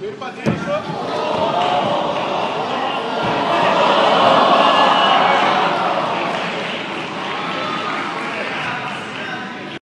Vem pra dentro.